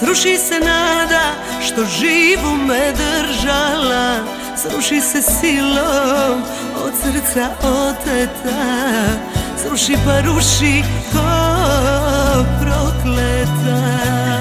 Sruši se nada što živu me držala. Sruši se silom od srca oteta. Sruši pa ruši ko prokleta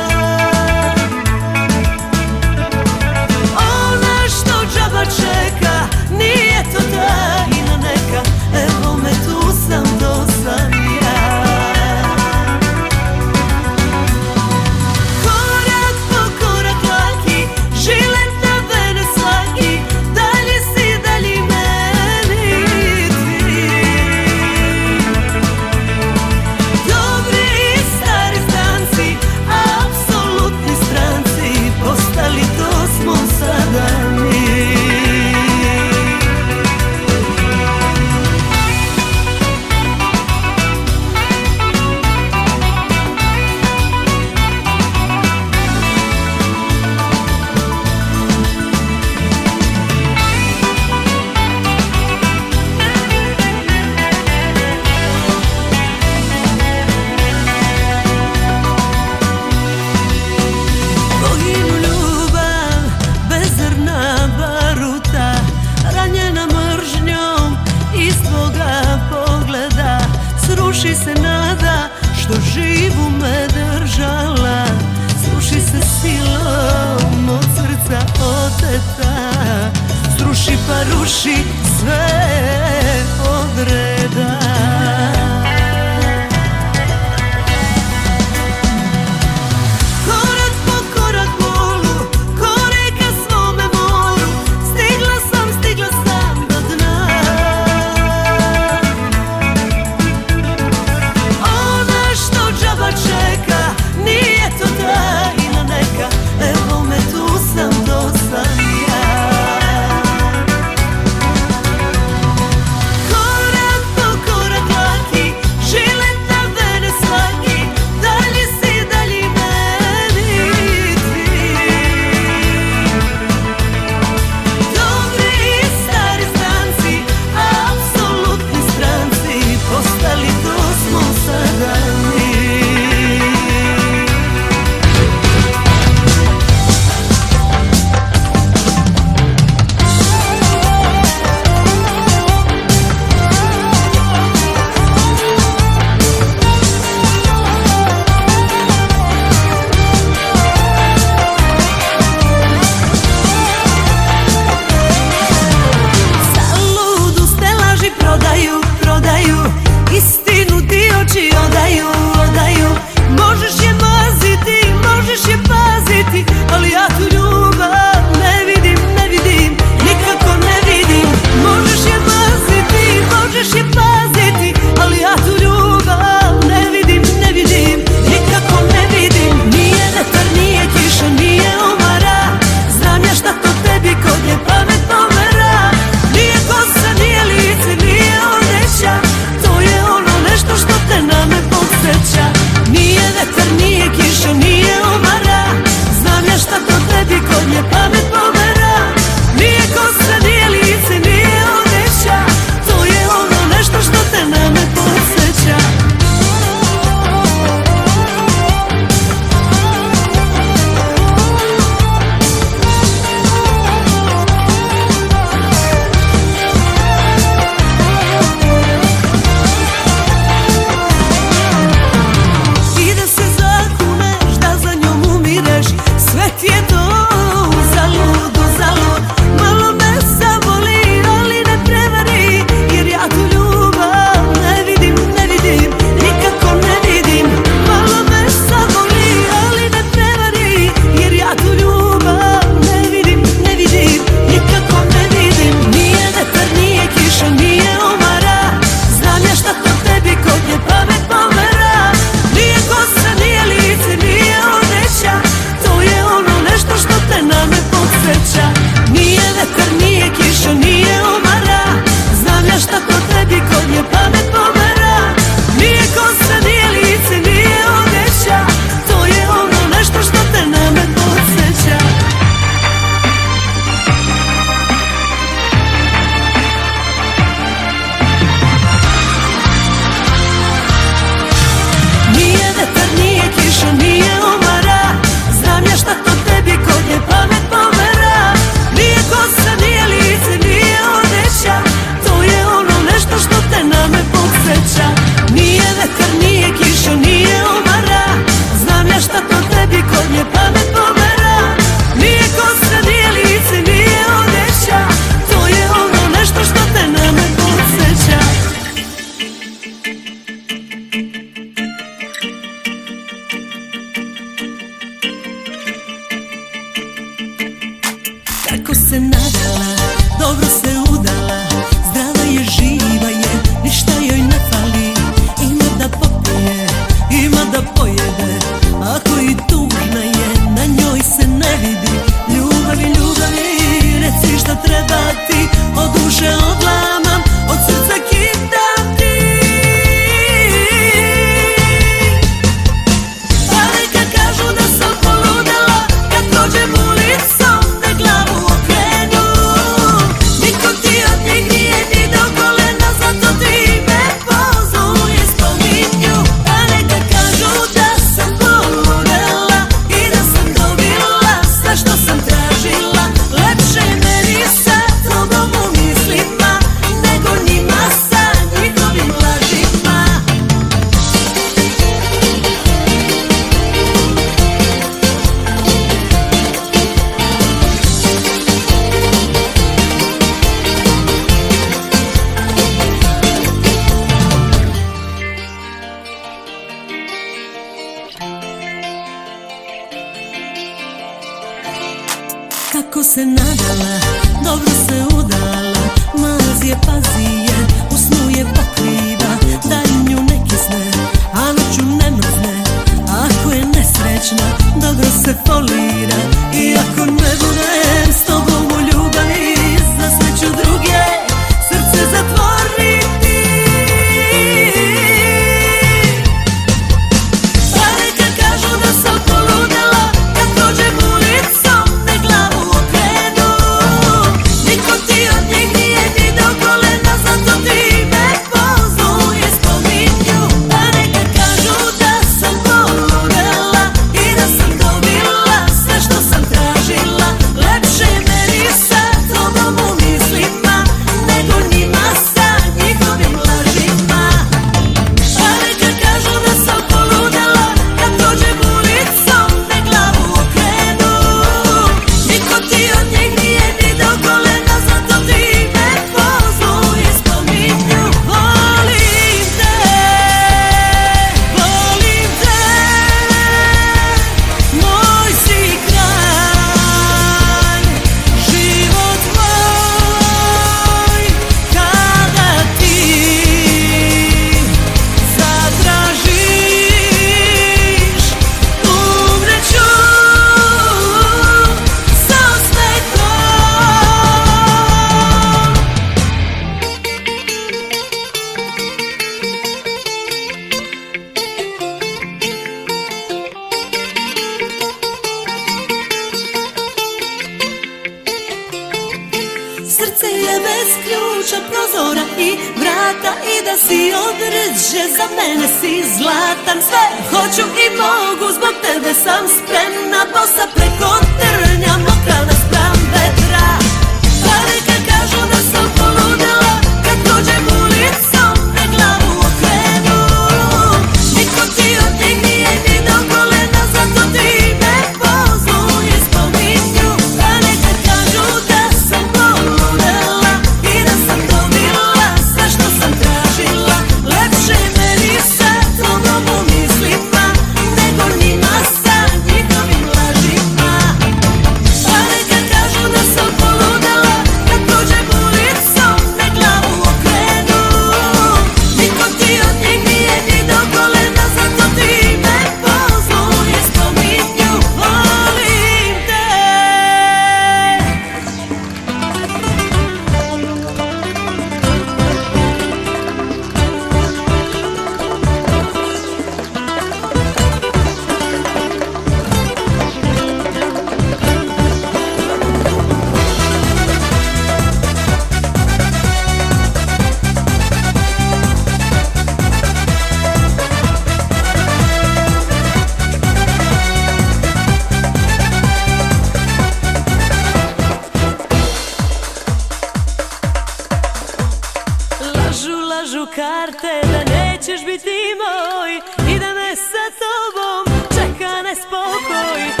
Lažu karte da nećeš biti moj I da me sa tobom čeka nespokoj.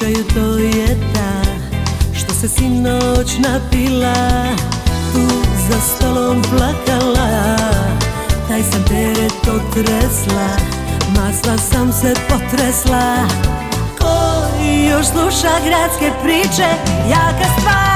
Pričaju to je ta Što se sinoć napila Tu za stolom plakala. Taj sam teret otresla Masla sam se potresla. Ko još sluša gradske priče Jaka stvar,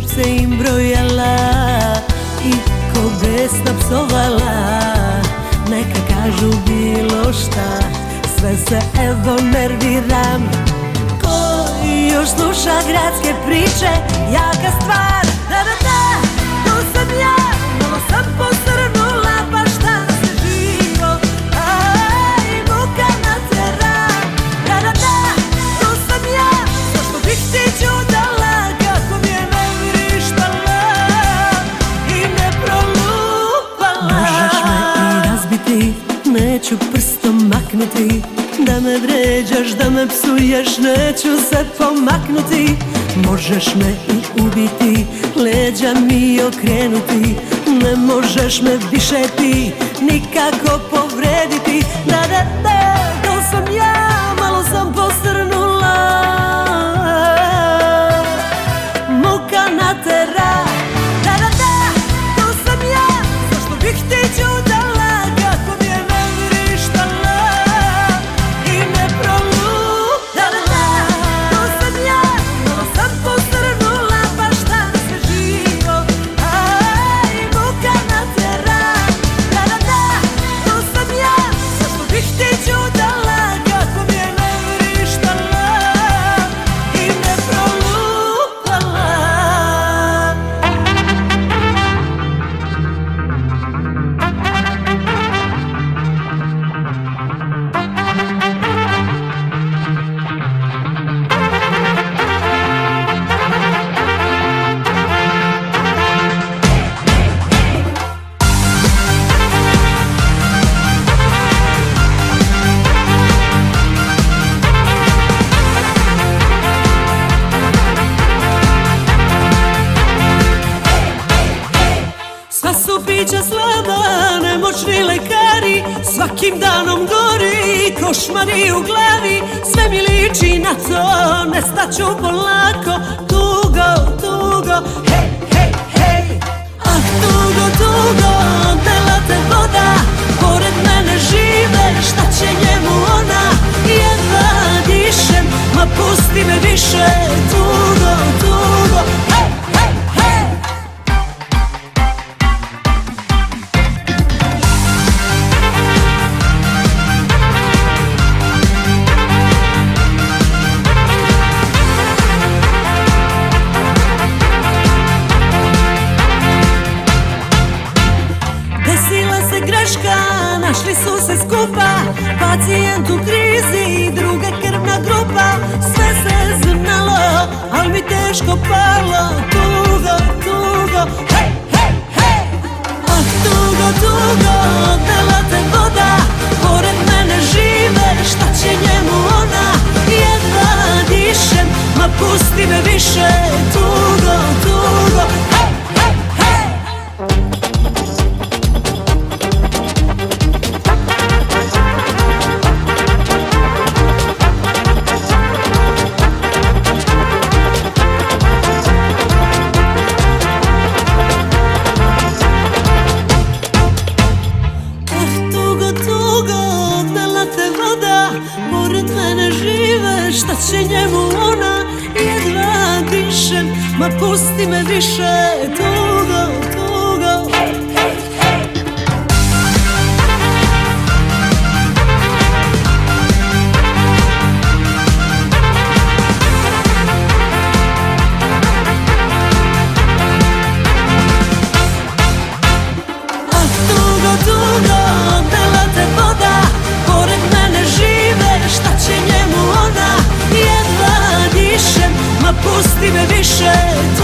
poljubce im brojala I ko besna psovala. Neka kažu bilo šta Sve se evo nerviram Ko još sluša gradske priče Jaka stvar, da da da To sam ja, malo sam posrnula psuješ Neću se pomaknuti Možeš me i ubiti Leđa mi okrenuti Ne možeš me više ti Nikako povrediti. Da, da, da, više dugo, dugo. Hej, hej, hej Desila se greška, našli su se skupa Pacijentu Mi teško palo. Tugo, tugo Hej, hej, hej. Ah, tugo, tugo Odnela te voda. Pored mene žive Šta će njemu ona? Jedva dišem Ma pusti me više. Tugo, tugo hej, njemu ona Jedva